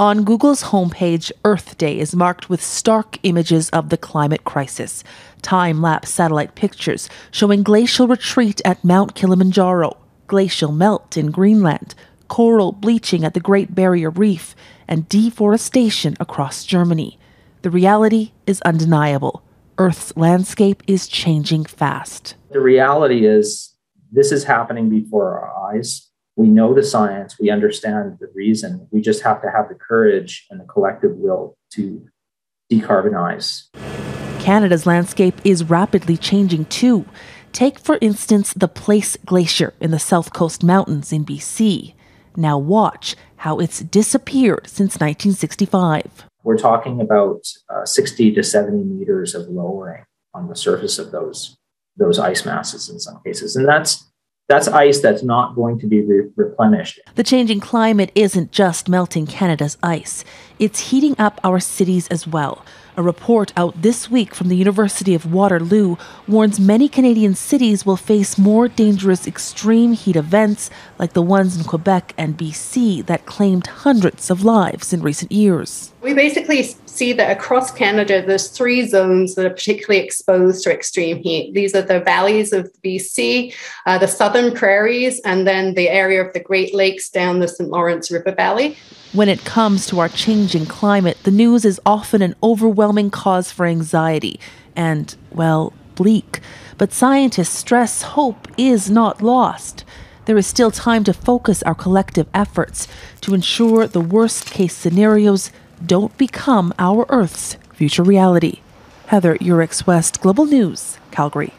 On Google's homepage, Earth Day is marked with stark images of the climate crisis. Time lapse satellite pictures showing glacial retreat at Mount Kilimanjaro, glacial melt in Greenland, coral bleaching at the Great Barrier Reef, and deforestation across Germany. The reality is undeniable. Earth's landscape is changing fast. The reality is, this is happening before our eyes we know the science, we understand the reason. We just have to have the courage and the collective will to decarbonize. Canada's landscape is rapidly changing too. Take, for instance, the Place Glacier in the South Coast Mountains in BC. Now, watch how it's disappeared since 1965. We're talking about uh, 60 to 70 meters of lowering on the surface of those, those ice masses in some cases. And that's that's ice that's not going to be re- replenished. The changing climate isn't just melting Canada's ice, it's heating up our cities as well. A report out this week from the University of Waterloo warns many Canadian cities will face more dangerous extreme heat events like the ones in Quebec and BC that claimed hundreds of lives in recent years. We basically see that across Canada, there's three zones that are particularly exposed to extreme heat. These are the valleys of BC, uh, the southern prairies, and then the area of the Great Lakes down the St. Lawrence River Valley. When it comes to our changing climate, the news is often an overwhelming cause for anxiety and, well, bleak. But scientists stress hope is not lost. There is still time to focus our collective efforts to ensure the worst case scenarios don't become our Earth's future reality. Heather Yourex West, Global News, Calgary.